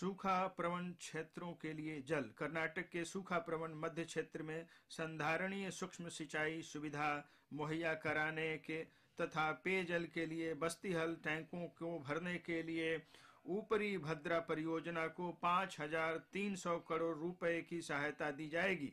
सूखा प्रवण क्षेत्रों के लिए जल। कर्नाटक के सूखा प्रवण मध्य क्षेत्र में संधारणीय सूक्ष्म सिंचाई सुविधा मुहैया कराने के तथा पेयजल के लिए बस्तीहल टैंकों को भरने के लिए ऊपरी भद्रा परियोजना को 5,300 करोड़ रुपए की सहायता दी जाएगी।